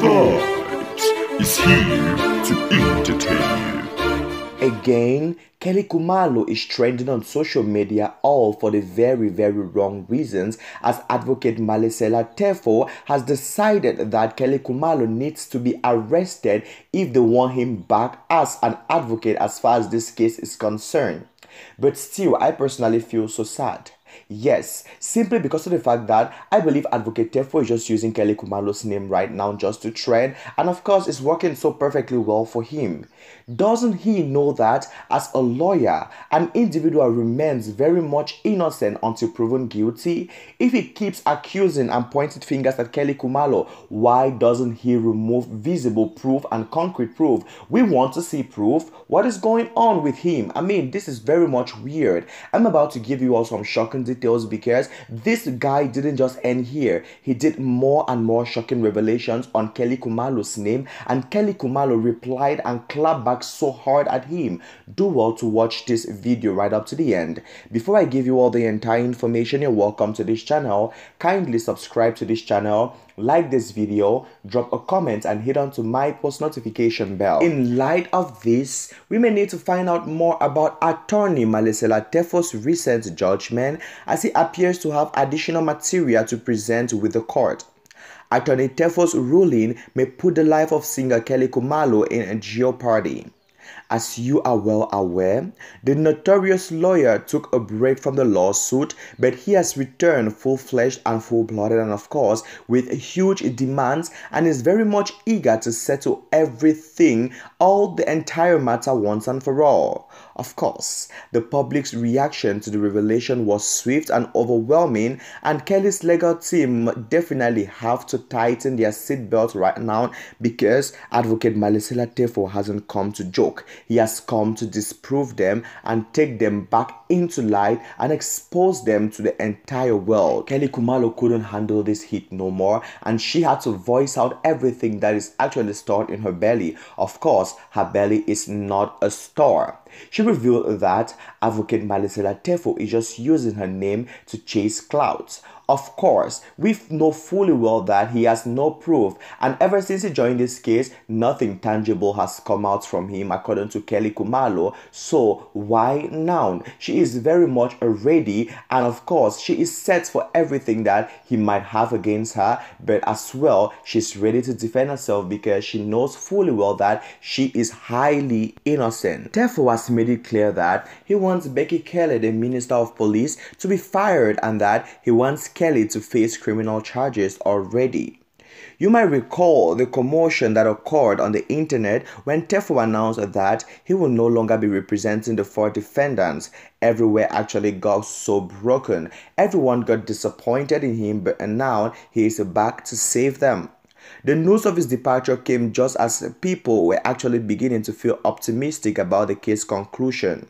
Vibes is here to entertain you. Again, Kelly Khumalo is trending on social media all for the very, very wrong reasons as advocate Malesela Teffo has decided that Kelly Khumalo needs to be arrested if they want him back as an advocate as far as this case is concerned. But still, I personally feel so sad. Yes, simply because of the fact that I believe Advocate Teffo is just using Kelly Khumalo's name right now just to trend, and of course, it's working so perfectly well for him. Doesn't he know that as a lawyer, an individual remains very much innocent until proven guilty? If he keeps accusing and pointing fingers at Kelly Khumalo, why doesn't he remove visible proof and concrete proof? We want to see proof. What is going on with him? I mean, this is very much weird. I'm about to give you all some shocking details because this guy didn't just end here. He did more and more shocking revelations on Kelly Khumalo's name, and Kelly Khumalo replied and clapped back so hard at him. Do well to watch this video right up to the end. Before I give you all the entire information, you're welcome to this channel. Kindly subscribe to this channel like this video, drop a comment and hit on to my post notification bell. In light of this, we may need to find out more about attorney Malesela Teffo's recent judgment as he appears to have additional material to present with the court. Attorney Teffo's ruling may put the life of singer Kelly Khumalo in jeopardy. As you are well aware, the notorious lawyer took a break from the lawsuit, but he has returned full fledged and full blooded, and of course, with huge demands, and is very much eager to settle everything, all the entire matter once and for all. Of course, the public's reaction to the revelation was swift and overwhelming, and Kelly's legal team definitely have to tighten their seatbelt right now because Advocate Malesela Teffo hasn't come to joke. He has come to disprove them and take them back into light and expose them to the entire world. Kelly Khumalo couldn't handle this heat no more and she had to voice out everything that is actually stored in her belly. Of course, her belly is not a store. She revealed that Advocate Malesela Teffo is just using her name to chase clouds. Of course, we know fully well that he has no proof, and ever since he joined this case, nothing tangible has come out from him, according to Kelly Khumalo. So, why now? She is very much ready, and of course, she is set for everything that he might have against her, but as well, she's ready to defend herself because she knows fully well that she is highly innocent. Teffo has made it clear that he wants Bheki Cele, the Minister of Police, to be fired and that he wants Kelly to face criminal charges already. You might recall the commotion that occurred on the internet when Teffo announced that he will no longer be representing the four defendants. Everywhere actually got so broken. Everyone got disappointed in him, but now he is back to save them. The news of his departure came just as people were actually beginning to feel optimistic about the case conclusion.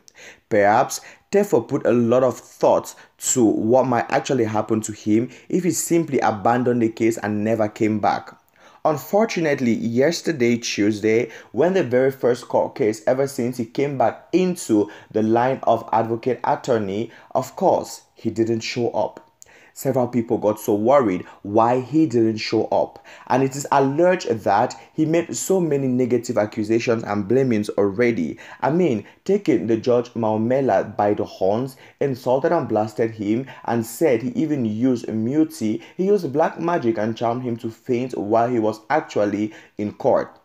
Perhaps Teffo put a lot of thought to what might actually happen to him if he simply abandoned the case and never came back. Unfortunately, yesterday, Tuesday, when the very first court case ever since he came back into the line of advocate attorney, of course, he didn't show up. Several people got so worried why he didn't show up, and it is alleged that he made so many negative accusations and blamings already. I mean, taking the judge Maumela by the horns, insulted and blasted him, and said he even used muti, he used black magic and charmed him to faint while he was actually in court.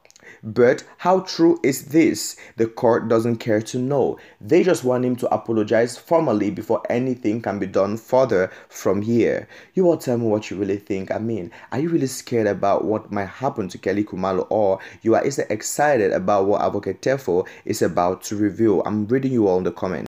But how true is this? The court doesn't care to know. They just want him to apologize formally before anything can be done further from here. You all tell me what you really think. I mean, are you really scared about what might happen to Kelly Khumalo or you are excited about what Advocate Teffo is about to reveal? I'm reading you all in the comments.